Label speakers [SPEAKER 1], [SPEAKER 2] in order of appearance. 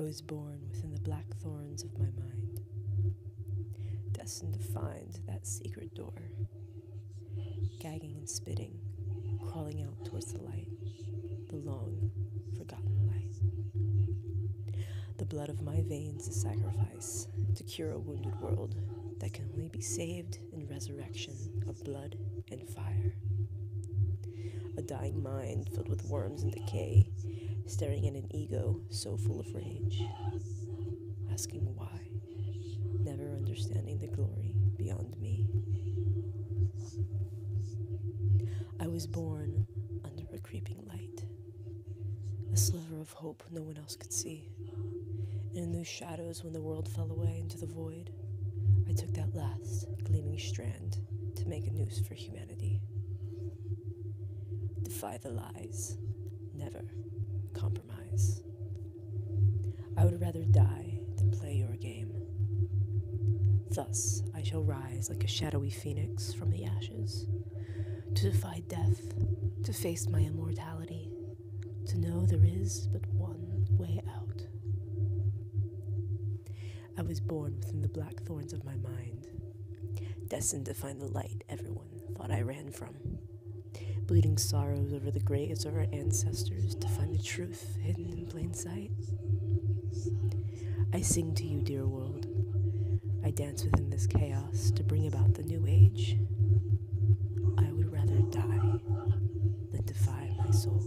[SPEAKER 1] was born within the black thorns of my mind, destined to find that secret door, gagging and spitting, crawling out towards the light, the long forgotten light. The blood of my veins is sacrifice to cure a wounded world that can only be saved in resurrection of blood and fire. A dying mind filled with worms and decay, staring at an ego so full of rage, asking why, never understanding the glory beyond me. I was born under a creeping light, a sliver of hope no one else could see. And in those shadows, when the world fell away into the void, I took that last gleaming strand to make a noose for humanity. Defy the lies, never I would rather die than play your game. Thus I shall rise like a shadowy phoenix from the ashes, to defy death, to face my immortality, to know there is but one way out. I was born within the black thorns of my mind, destined to find the light everyone thought I ran from, bleeding sorrows over the graves of our ancestors to find the truth hidden in plain sight. I sing to you, dear world. I dance within this chaos to bring about the new age. I would rather die than defy my soul.